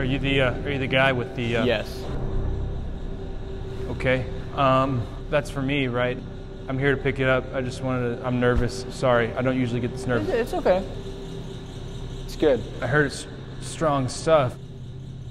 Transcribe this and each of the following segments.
Are you the uh, Are you the guy with the? Uh, Yes. Okay. Um, that's for me, right? I'm here to pick it up. I just wanted to. I'm nervous. Sorry, I don't usually get this nervous. it's okay. It's good. I heard it's strong stuff.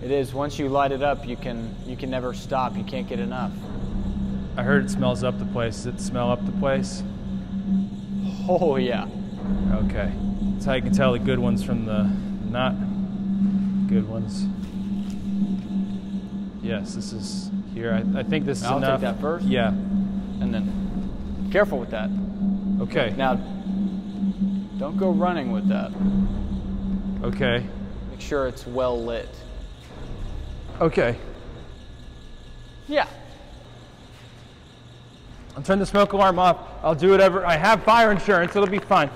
It is. Once you light it up, you can you can never stop. You can't get enough. I heard it smells up the place. Does it smell up the place? Oh yeah. Okay. That's how you can tell the good ones from the not good ones. Yes, this is here. I, I think this is I'll take that first. Yeah. And then careful with that. Okay. Now don't go running with that. Okay. Make sure it's well lit. Okay. Yeah. I'll turn the smoke alarm off. I'll do whatever. I have fire insurance. It'll be fine.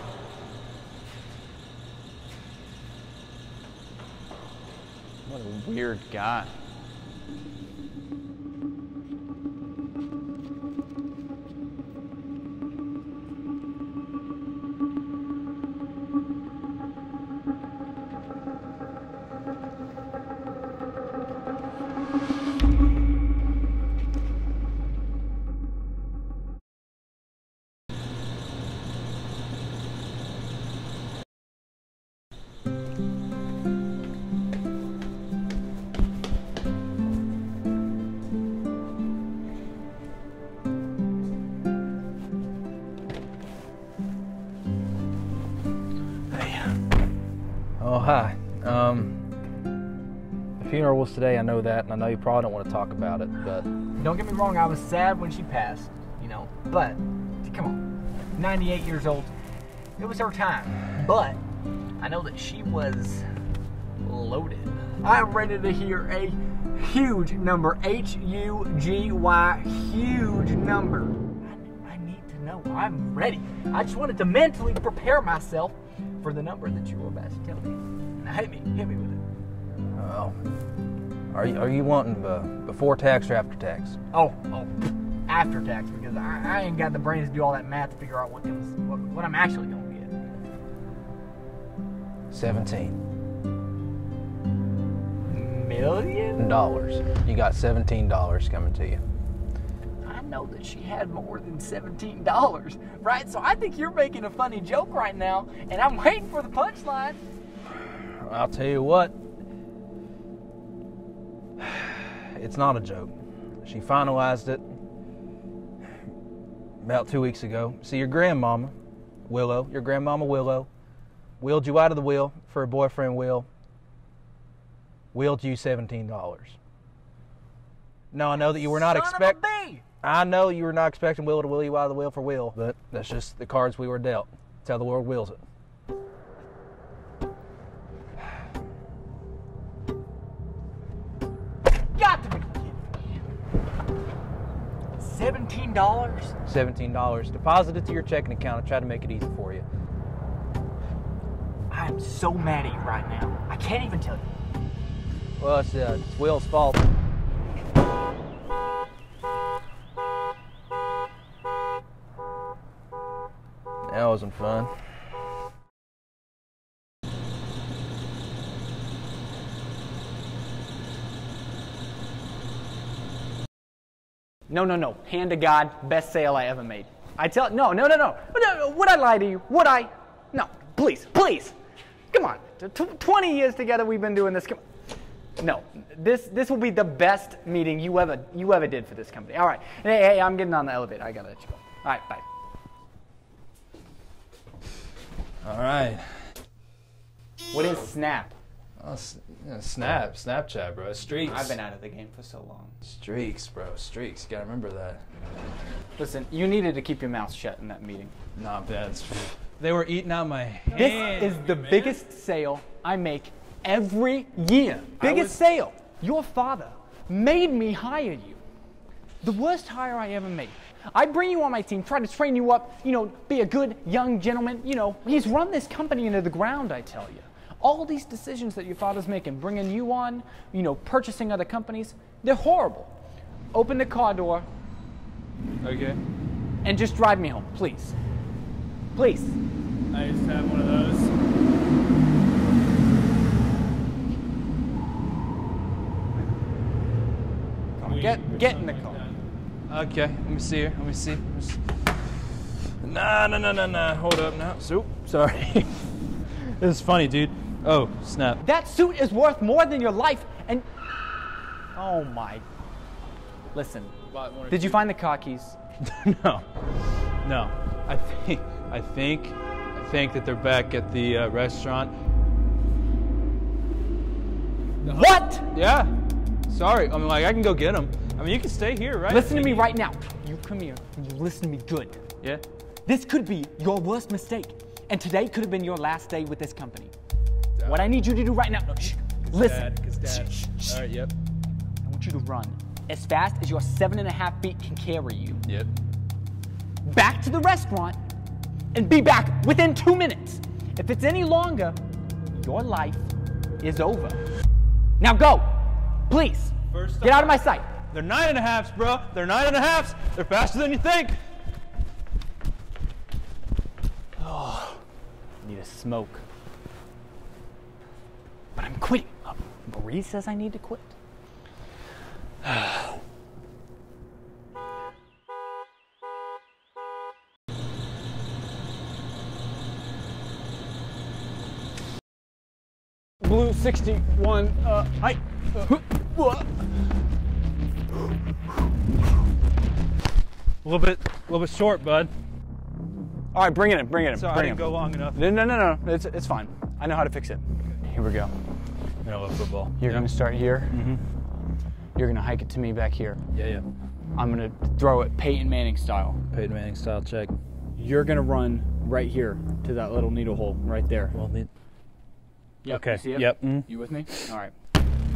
What a weird guy. Today, I know that, and I know you probably don't want to talk about it, but Don't get me wrong, I was sad when she passed, you know, but come on, 98 years old, it was her time. But I know that she was loaded. I'm ready to hear a huge number, H U G Y, huge number. I, I need to know. I'm ready. I just wanted to mentally prepare myself for the number that you were about to tell me. Now hit me, hit me with it. well, are you, are you wanting the before tax or after tax? Oh, oh, after tax because I, I ain't got the brains to do all that math to figure out what them, what, what I'm actually gonna get. 17 Million? dollars. You got 17 dollars coming to you. I know that she had more than seventeen dollars, right? So I think you're making a funny joke right now, and I'm waiting for the punchline. I'll tell you what, it's not a joke. She finalized it about two weeks ago. See, your grandmama, Willow, your grandmama Willow, wheeled you out of the wheel for a boyfriend Will, wheeled you $17. Now, I know that you were not expecting. of a bee! I know you were not expecting Will to wheel you out of the wheel for Will, but that's just the cards we were dealt. That's how the world wheels it. Seventeen dollars? $17. Deposit it to your checking account and try to make it easy for you. I am so mad at you right now. I can't even tell you. Well, it's, uh, it's Will's fault. That wasn't fun. No, no, no. Hand to God, best sale I ever made. I tell no, no, no, no. Would I- Would I lie to you? Would I? No, please, please. Come on. Tw- Twenty years together, we've been doing this. Come No, this this will be the best meeting you ever you ever did for this company. All right. Hey, hey, I'm getting on the elevator. I gotta let you go. All right, bye. All right. What is Snap? Oh, s- yeah, snap, Snapchat, bro. Streaks. I've been out of the game for so long. Streaks, bro. Streaks. You gotta remember that. Listen, you needed to keep your mouth shut in that meeting. Nah, that's. They were eating out my hand. This is the biggest sale I make every year. Biggest was- sale. Your father made me hire you. The worst hire I ever made. I bring you on my team, try to train you up, you know, be a good young gentleman. You know, he's run this company into the ground, I tell you. All these decisions that your father's making, bringing you on, you know, purchasing other companies, they're horrible. Open the car door Okay. and just drive me home, please. Please. I used to have one of those. Get get in the car. Okay, let me see here. Let me see. Let me see. Nah, nah, nah, nah, nah. Hold up now. Soup. Sorry. this is funny, dude. Oh, snap. That suit is worth more than your life and Oh my. Listen. Did you find the car keys? no, no. I think, I think, I think that they're back at the uh, restaurant. What? Yeah. Sorry. I mean, like, I can go get them. I mean, you can stay here, right? Listen to me right now. You come here and you listen to me good. Yeah. This could be your worst mistake. And today could have been your last day with this company. What I need you to do right now, no, shh, listen. Dad, dad. Shh, shh. All right. Yep. I want you to run as fast as your seven and a half feet can carry you Yep. back to the restaurant and be back within two minutes. If it's any longer, your life is over. Now go, please. First Get out of my sight. They're nine and a halfs, bro. They're nine and a halfs. They're faster than you think. Oh, need a smoke. But I'm quitting. Uh, Marie says I need to quit. Blue 61, uh, hi. Uh. A little bit, a little bit short, bud. All right, bring it in, bring it in. Sorry, I bring didn't it in. go long enough. No, no, no, no. It's, it's fine. I know how to fix it. Here we go. I love football. You're gonna start here. You're gonna hike it to me back here. Yeah, yeah. I'm gonna throw it Peyton Manning style. Peyton Manning style check. You're gonna run right here to that little needle hole right there. Well, need. Yep, Okay, you see it? yep, mhm. You with me? All right.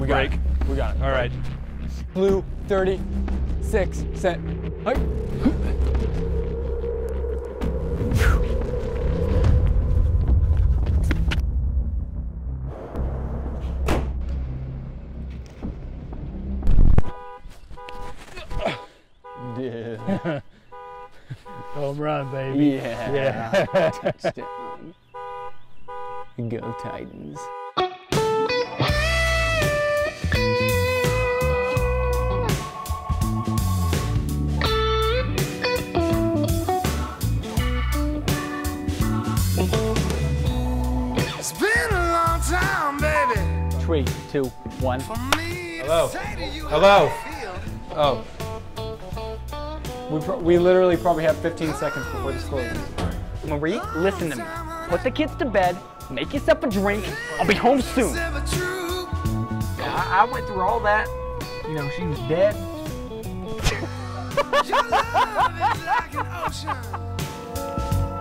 We got Break. it. We got it. All right. Blue 36 set. Hike. Home run, baby. Yeah. Touchdown. Go Titans. It's been a long time, baby. Three, two, one. For me to Hello. say to you Hello. how I feel. Oh, We, pro- we literally probably have 15 seconds before this closes. Marie, listen to me. Put the kids to bed. Make yourself a drink. I'll be home soon. It's ever true. I, I went through all that. You know, she was dead. Your love is like an ocean.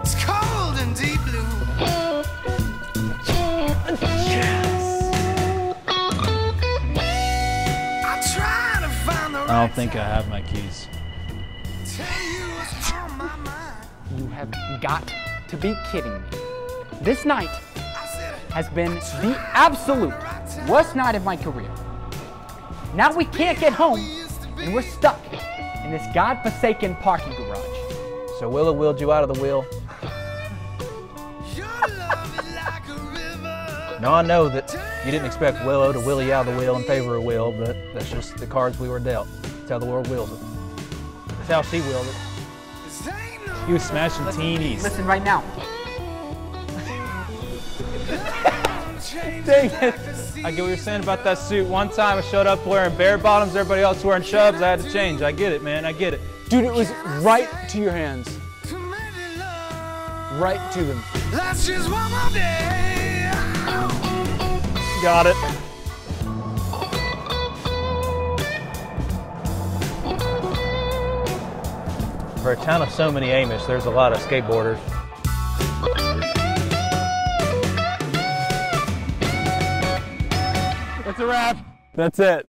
It's cold and deep blue. I try to find the I right don't think I have my keys. You have got to be kidding me. This night has been the absolute worst night of my career. Now we can't get home, and we're stuck in this godforsaken parking garage. So Willow wheeled you out of the wheel. Now I know that you didn't expect Willow to wheel you out of the wheel in favor of Will, but that's just the cards we were dealt. That's how the world wheels it. That's how she wheeled it. This ain't no He was smashing teenies. Listen right now. Dang it. I get what you're saying about that suit. One time I showed up wearing bare bottoms, everybody else wearing chubs. I had to change. I get it, man. I get it. Dude, it was right to your hands. To make it love. Right to them. That's just one more day. Got it. For a town of so many Amish, there's a lot of skateboarders. That's a wrap. That's it.